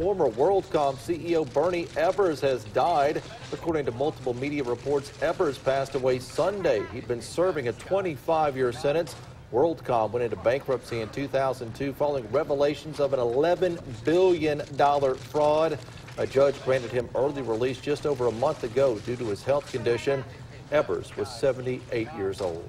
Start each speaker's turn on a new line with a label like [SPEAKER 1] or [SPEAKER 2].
[SPEAKER 1] Former WorldCom CEO Bernie Ebbers has died. According to multiple media reports, Ebbers passed away Sunday. He'd been serving a 25-year sentence. WorldCom went into bankruptcy in 2002 following revelations of an $11 billion fraud. A judge granted him early release just over a month ago due to his health condition. Ebbers was 78 years old.